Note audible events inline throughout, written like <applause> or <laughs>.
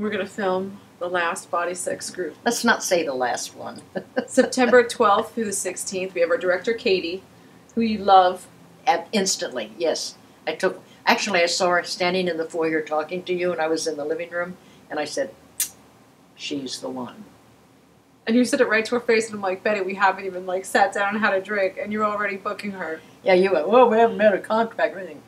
We're gonna film the last Bodysex group. Let's not say the last one. <laughs> September 12th through the 16th. We have our director Katie, who you love. Ab- instantly, yes. I took. Actually, I saw her standing in the foyer talking to you, and I was in the living room, and I said, "She's the one." And you said it right to her face, and I'm like, Betty, we haven't even like sat down and had a drink, and you're already booking her. Yeah, you went. Well, we haven't made a contract or anything.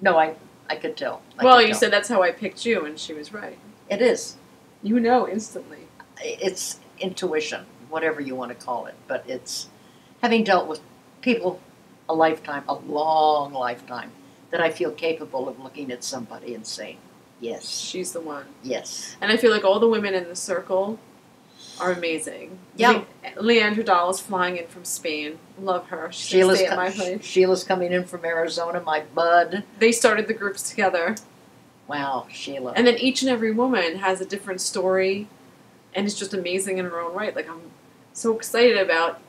No, I. I could tell. I well, could you tell. said that's how I picked you, and she was right. It is. You know instantly. It's intuition, whatever you want to call it, but it's having dealt with people a lifetime, a long lifetime, that I feel capable of looking at somebody and saying, "Yes, She's the one. yes." And I feel like all the women in the circle are amazing. Yeah. Le- Leandra Dahl is flying in from Spain. Love her. She's Sheila's, stay at my place. Sheila's coming in from Arizona, my bud. They started the groups together. Wow, Sheila. And then each and every woman has a different story and it's just amazing in her own right. Like I'm so excited about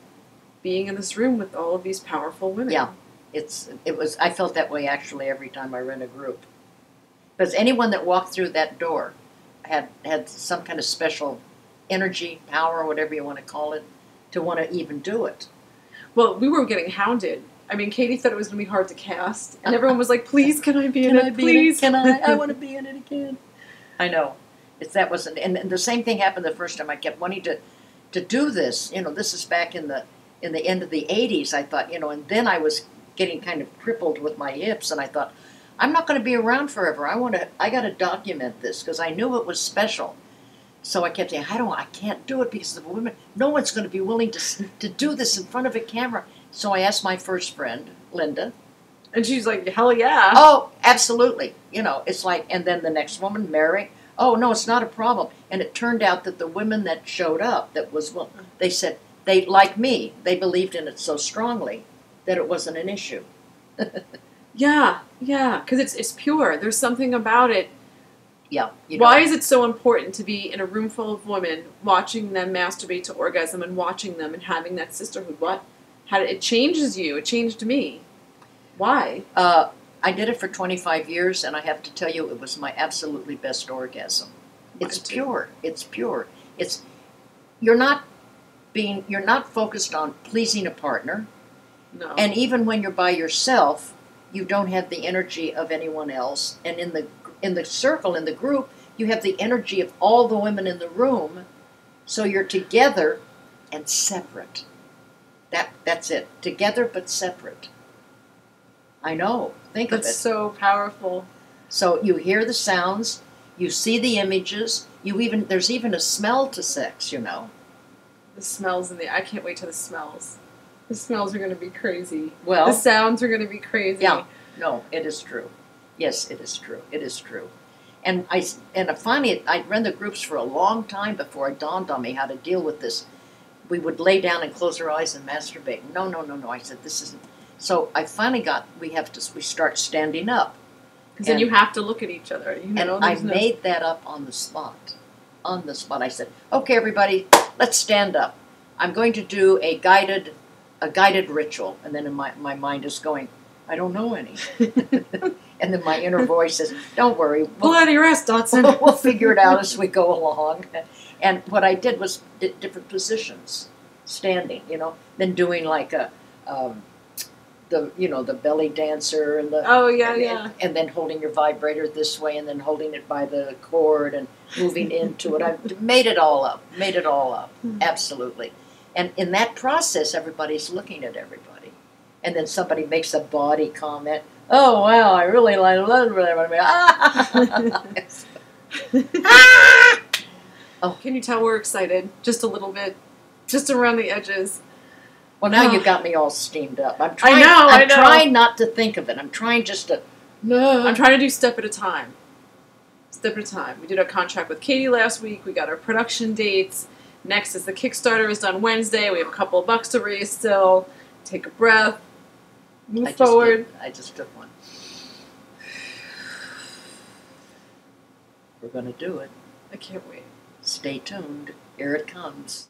being in this room with all of these powerful women. Yeah. it's it was I felt that way actually every time I ran a group. Because anyone that walked through that door had had some kind of special energy, power, whatever you want to call it, to want to even do it. Well, we were getting hounded. I mean, Katie said it was going to be hard to cast, and oh. everyone was like, "Please, can I be in it? Please, Can I? I want to be in it again. I know. It's that wasn't, and, and the same thing happened the first time. I kept wanting to, to do this. You know, this is back in the in the end of the '80s. I thought, you know, and then I was getting kind of crippled with my hips, and I thought, I'm not going to be around forever. I want to. I got to document this because I knew it was special. So I kept saying, I don't, I can't do it because of the women. No one's going to be willing to to do this in front of a camera. So I asked my first friend, Linda, And she's like, "Hell yeah!" Oh, absolutely. You know, it's like, and then the next woman, Mary. Oh no, it's not a problem. And it turned out that the women that showed up, that was well, they said they like me. They believed in it so strongly that it wasn't an issue. <laughs> Yeah, yeah, because it's it's pure. There's something about it. Yeah. You Why is it so important to be in a room full of women, watching them masturbate to orgasm and watching them and having that sisterhood? What? How did, it changes you? It changed me. Why? Uh, I did it for 25 years, and I have to tell you, it was my absolutely best orgasm. It's too. pure. It's pure. It's you're not being you're not focused on pleasing a partner. No. And even when you're by yourself, you don't have the energy of anyone else. And in the in the circle, in the group, you have the energy of all the women in the room. So you're together and separate. That that's it. Together but separate. I know. Think That's of it. so powerful. So you hear the sounds, you see the images, you even there's even a smell to sex, you know. The smells in the I can't wait to the smells. The smells are going to be crazy. Well, the sounds are going to be crazy. Yeah. No, it is true. Yes, it is true. It is true. And I and finally I ran the groups for a long time before it dawned on me how to deal with this. We would lay down and close our eyes and masturbate. No, no, no, no. I said this isn't. So I finally got. We have to. We start standing up, Because then you have to look at each other. You know, and I no- made that up on the spot. On the spot, I said, "Okay, everybody, let's stand up. I'm going to do a guided, a guided ritual." And then in my my mind is going, "I don't know any." <laughs> and then my inner voice says, "Don't worry, we'll, out of your ass, Dodson. we'll, <laughs> we'll figure it out as we go along." And what I did was di- different positions, standing, you know, then doing like a, um, the you know the belly dancer and the Oh yeah, and, yeah. and, and then holding your vibrator this way and then holding it by the cord and moving <laughs> into it. I made it all up. Made it all up. Hmm. Absolutely. And in that process, everybody's looking at everybody. And then somebody makes a body comment. Oh wow! I really like Ah! <laughs> Can you tell we're excited? Just a little bit, just around the edges. Well, now you Ah. got me all steamed up. I'm trying. I know, I I'm know. trying not to think of it. I'm trying just to. No. I'm trying to do step at a time. Step at a time. We did our contract with Katie last week. We got our production dates. Next is the Kickstarter is done Wednesday. We have a couple of bucks to raise still. Take a breath. Move I just forward. did- I just took one. We're going to do it. I can't wait. Stay tuned. Here it comes.